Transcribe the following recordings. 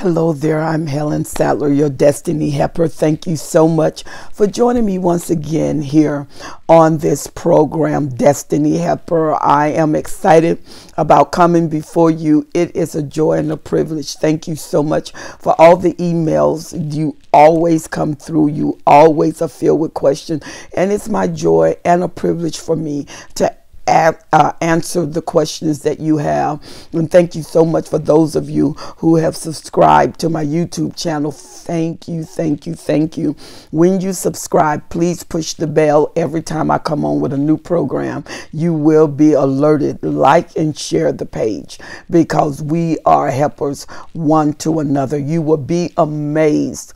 Hello there, I'm Helen Saddler, your Destiny Helper. Thank you so much for joining me once again here on this program, Destiny Helper. I am excited about coming before you. It is a joy and a privilege. Thank you so much for all the emails. You always come through, you always are filled with questions, and it's my joy and a privilege for me to uh, answer the questions that you have. And thank you so much for those of you who have subscribed to my YouTube channel. Thank you, thank you, thank you. When you subscribe, please push the bell every time I come on with a new program. You will be alerted. Like and share the page because we are helpers one to another. You will be amazed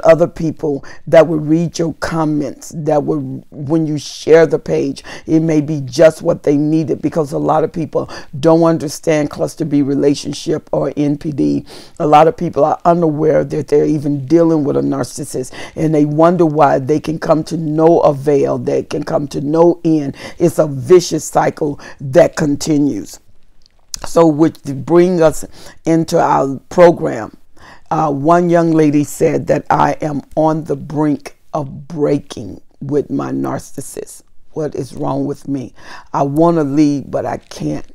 other people that will read your comments, that will, when you share the page, it may be just what they needed because a lot of people don't understand cluster B relationship or NPD. A lot of people are unaware that they're even dealing with a narcissist and they wonder why they can come to no avail, they can come to no end. It's a vicious cycle that continues. So, which bring us into our program uh, one young lady said that I am on the brink of breaking with my narcissist. What is wrong with me? I want to leave, but I can't.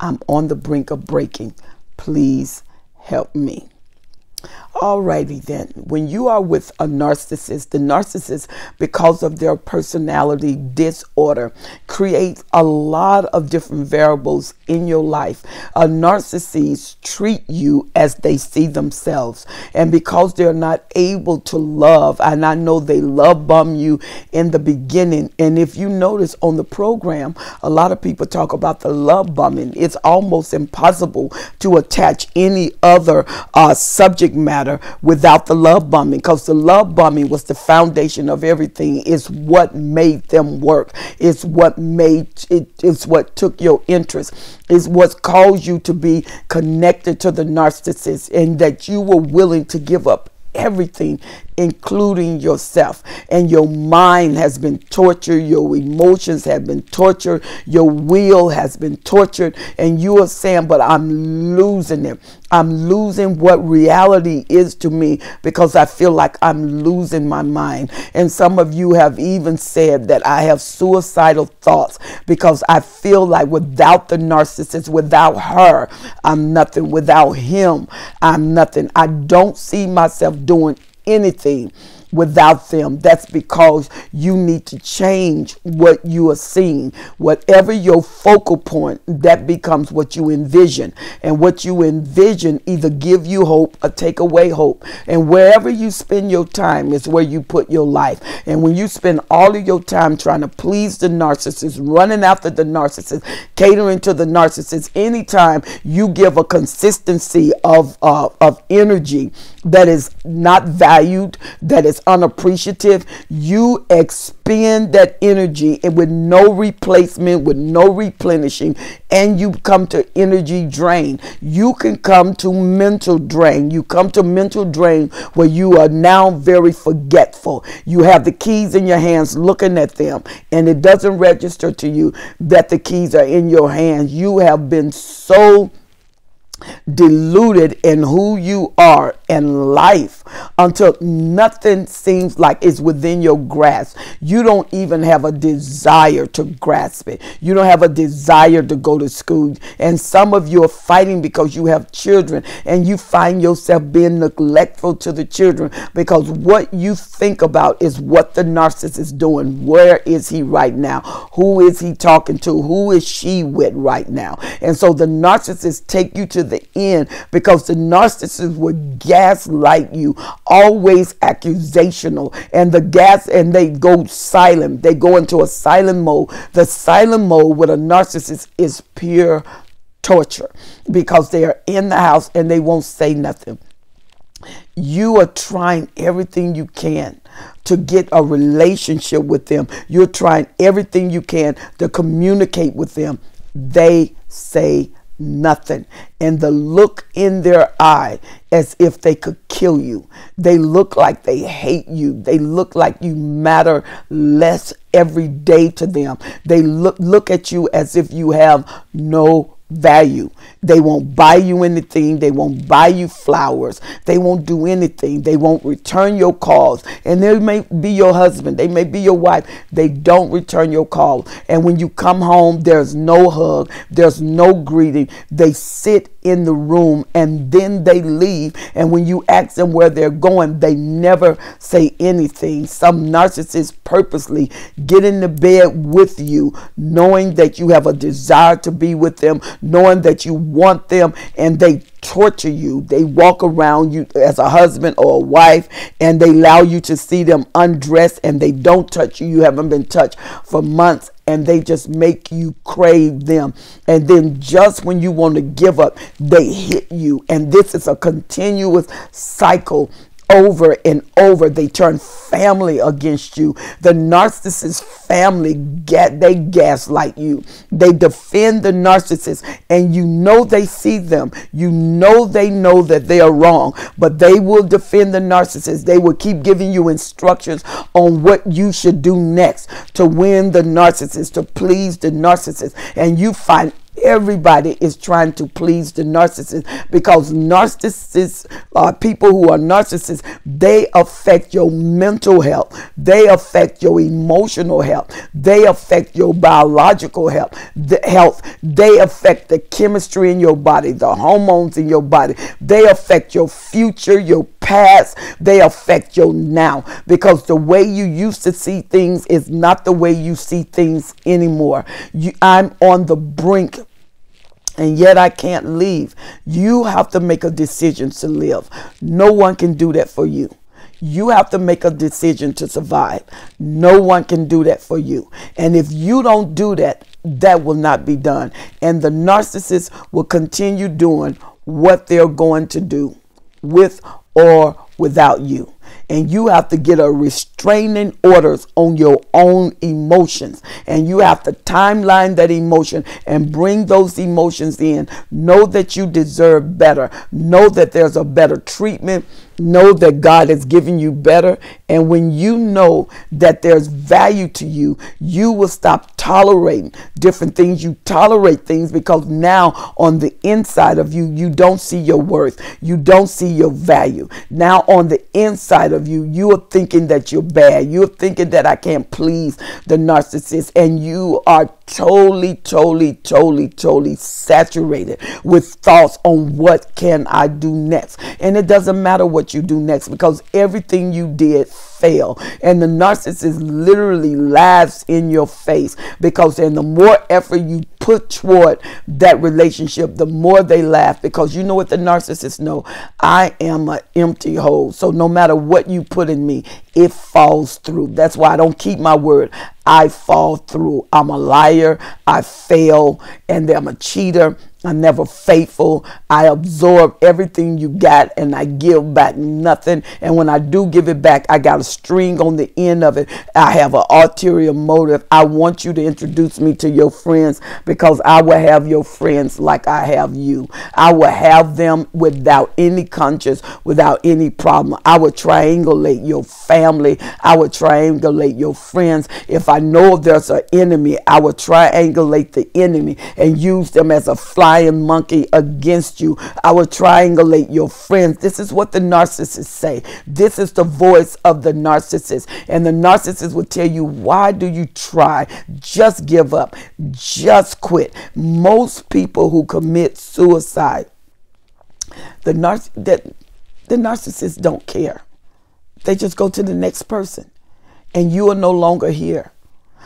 I'm on the brink of breaking. Please help me. Alrighty then. When you are with a narcissist, the narcissist, because of their personality disorder, creates a lot of different variables in your life. A narcissist treat you as they see themselves. And because they're not able to love, and I know they love bomb you in the beginning. And if you notice on the program, a lot of people talk about the love bombing. It's almost impossible to attach any other uh, subject matter without the love bombing because the love bombing was the foundation of everything. It's what made them work. It's what made it, it's what took your interest. It's what caused you to be connected to the narcissist and that you were willing to give up everything including yourself. And your mind has been tortured, your emotions have been tortured, your will has been tortured, and you are saying, But I'm losing it. I'm losing what reality is to me because I feel like I'm losing my mind. And some of you have even said that I have suicidal thoughts because I feel like without the narcissist, without her, I'm nothing. Without him, I'm nothing. I don't see myself doing anything without them. That's because you need to change what you are seeing. Whatever your focal point, that becomes what you envision. And what you envision either give you hope or take away hope. And wherever you spend your time is where you put your life. And when you spend all of your time trying to please the narcissist, running after the narcissist, catering to the narcissist, anytime you give a consistency of, uh, of energy that is not valued, that is unappreciative, you expend that energy and with no replacement, with no replenishing, and you come to energy drain. You can come to mental drain. You come to mental drain where you are now very forgetful. You have the keys in your hands looking at them, and it doesn't register to you that the keys are in your hands. You have been so deluded in who you are in life until nothing seems like it's within your grasp. You don't even have a desire to grasp it. You don't have a desire to go to school. And some of you are fighting because you have children and you find yourself being neglectful to the children because what you think about is what the narcissist is doing. Where is he right now? Who is he talking to? Who is she with right now? And so the narcissist take you to the end because the narcissist would gaslight you, always accusational, and the gas and they go silent. They go into a silent mode. The silent mode with a narcissist is pure torture because they are in the house and they won't say nothing. You are trying everything you can to get a relationship with them. You're trying everything you can to communicate with them. They say nothing. And the look in their eye as if they could kill you. They look like they hate you. They look like you matter less every day to them. They look look at you as if you have no value. They won't buy you anything. They won't buy you flowers. They won't do anything. They won't return your calls. And they may be your husband. They may be your wife. They don't return your call. And when you come home, there's no hug. There's no greeting. They sit in the room and then they leave. And when you ask them where they're going, they never say anything. Some narcissists purposely get in the bed with you, knowing that you have a desire to be with them, knowing that you want them, and they torture you. They walk around you as a husband or a wife and they allow you to see them undressed and they don't touch you. You haven't been touched for months and they just make you crave them. And then just when you want to give up, they hit you. And this is a continuous cycle over and over. They turn family against you. The narcissist family get they gaslight you. They defend the narcissist and you know they see them. You know they know that they are wrong, but they will defend the narcissist. They will keep giving you instructions on what you should do next to win the narcissist, to please the narcissist. And you find Everybody is trying to please the narcissist because narcissists are people who are narcissists. They affect your mental health. They affect your emotional health. They affect your biological health. The health. They affect the chemistry in your body, the hormones in your body. They affect your future, your past. They affect your now because the way you used to see things is not the way you see things anymore. You, I'm on the brink and yet I can't leave. You have to make a decision to live. No one can do that for you. You have to make a decision to survive. No one can do that for you. And if you don't do that, that will not be done. And the narcissist will continue doing what they're going to do with or without you and you have to get a restraining orders on your own emotions. And you have to timeline that emotion and bring those emotions in. Know that you deserve better. Know that there's a better treatment know that God has given you better. And when you know that there's value to you, you will stop tolerating different things. You tolerate things because now on the inside of you, you don't see your worth. You don't see your value. Now on the inside of you, you are thinking that you're bad. You're thinking that I can't please the narcissist. And you are totally, totally, totally, totally saturated with thoughts on what can I do next. And it doesn't matter what you do next because everything you did fail. And the narcissist literally laughs in your face because then the more effort you put toward that relationship, the more they laugh because you know what the narcissists know? I am an empty hole. So no matter what you put in me, it falls through. That's why I don't keep my word. I fall through. I'm a liar. I fail. And I'm a cheater. I'm never faithful. I absorb everything you got and I give back nothing. And when I do give it back, I got a string on the end of it. I have an ulterior motive. I want you to introduce me to your friends because I will have your friends like I have you. I will have them without any conscience, without any problem. I will triangulate your family. I will triangulate your friends. If I know there's an enemy, I will triangulate the enemy and use them as a fly lion monkey against you. I will triangulate your friends. This is what the narcissists say. This is the voice of the narcissist. And the narcissist will tell you, why do you try? Just give up. Just quit. Most people who commit suicide, the, nar- that, the narcissists don't care. They just go to the next person. And you are no longer here.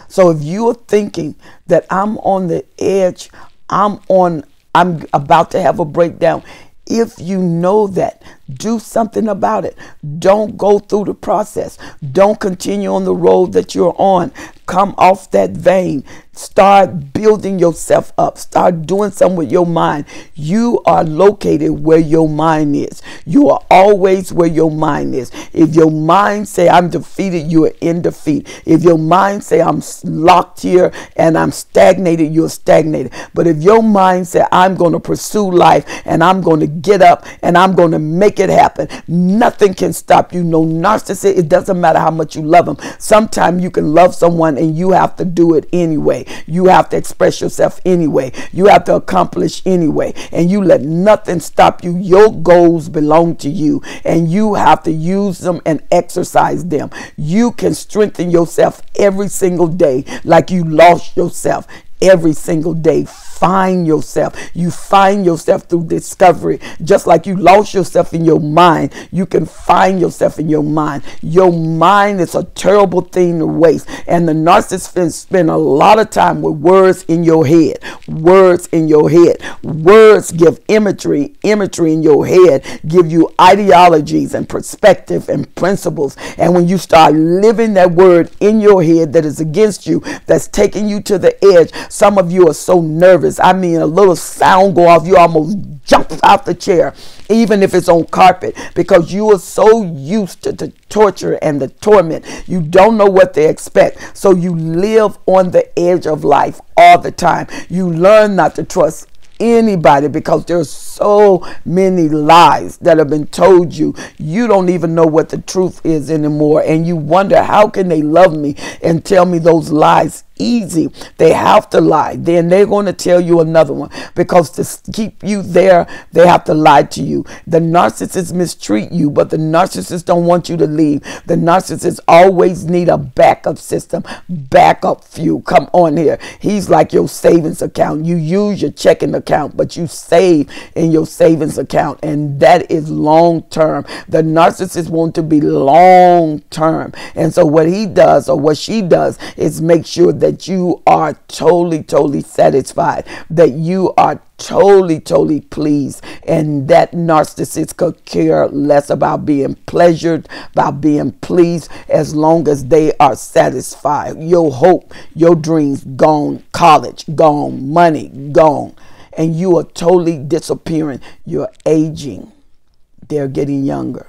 So if you are thinking that I'm on the edge, I'm on I'm about to have a breakdown. If you know that, do something about it. Don't go through the process. Don't continue on the road that you're on. Come off that vein. Start building yourself up. Start doing something with your mind. You are located where your mind is. You are always where your mind is. If your mind say I'm defeated, you are in defeat. If your mind say I'm locked here and I'm stagnated, you're stagnated. But if your mind say I'm going to pursue life and I'm going to get up and I'm going to make it happen. Nothing can stop you. No narcissist, it doesn't matter how much you love them. Sometimes you can love someone and you have to do it anyway. You have to express yourself anyway. You have to accomplish anyway. And you let nothing stop you. Your goals belong to you and you have to use them and exercise them. You can strengthen yourself every single day like you lost yourself every single day find yourself. You find yourself through discovery. Just like you lost yourself in your mind, you can find yourself in your mind. Your mind is a terrible thing to waste. And the narcissist spend a lot of time with words in your head. Words in your head. Words give imagery. Imagery in your head give you ideologies and perspective and principles. And when you start living that word in your head that is against you, that's taking you to the edge, some of you are so nervous I mean, a little sound go off, you almost jump out the chair, even if it's on carpet, because you are so used to the torture and the torment. You don't know what they expect. So you live on the edge of life all the time. You learn not to trust anybody because there's so many lies that have been told you you don't even know what the truth is anymore and you wonder how can they love me and tell me those lies easy. They have to lie. Then they're going to tell you another one because to keep you there, they have to lie to you. The narcissists mistreat you, but the narcissists don't want you to leave. The narcissists always need a backup system, backup few. Come on here. He's like your savings account. You use your checking account, but you save in your savings account, and that is long term. The narcissists want to be long term. And so what he does or what she does is make sure that that you are totally, totally satisfied, that you are totally, totally pleased, and that narcissist could care less about being pleasured, about being pleased, as long as they are satisfied. Your hope, your dreams gone, college gone, money gone, and you are totally disappearing. You're aging, they're getting younger.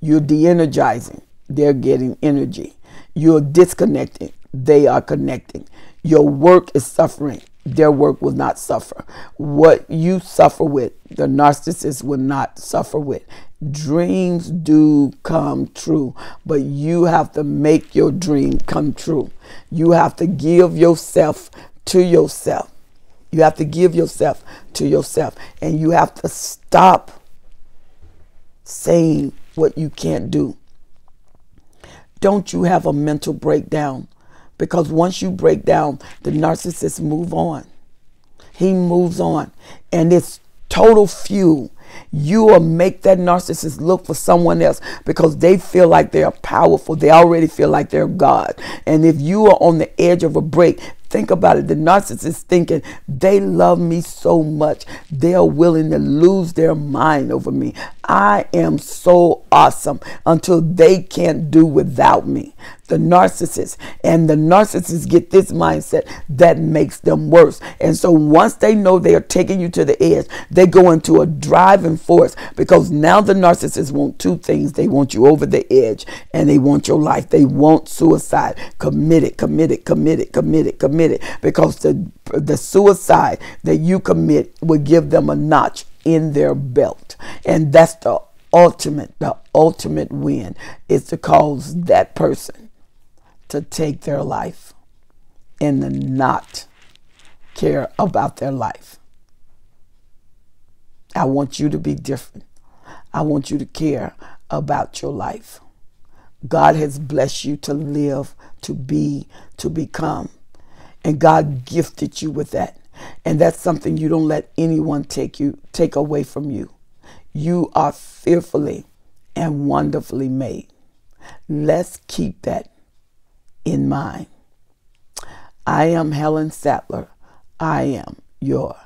You're de energizing, they're getting energy. You're disconnecting, they are connecting. Your work is suffering. Their work will not suffer. What you suffer with, the narcissist will not suffer with. Dreams do come true, but you have to make your dream come true. You have to give yourself to yourself. You have to give yourself to yourself. And you have to stop saying what you can't do. Don't you have a mental breakdown because once you break down, the narcissist move on. He moves on. And it's total fuel. You will make that narcissist look for someone else because they feel like they're powerful. They already feel like they're God. And if you are on the edge of a break, Think about it. The narcissist thinking they love me so much, they are willing to lose their mind over me. I am so awesome until they can't do without me. The narcissist and the narcissists get this mindset that makes them worse. And so once they know they are taking you to the edge, they go into a driving force because now the narcissists want two things. They want you over the edge and they want your life. They want suicide. Committed, committed, committed, committed, committed committed because the, the suicide that you commit will give them a notch in their belt. And that's the ultimate, the ultimate win is to cause that person to take their life and to not care about their life. I want you to be different. I want you to care about your life. God has blessed you to live, to be, to become. And God gifted you with that. And that's something you don't let anyone take you take away from you. You are fearfully and wonderfully made. Let's keep that in mind. I am Helen Saddler. I am your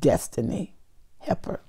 destiny helper.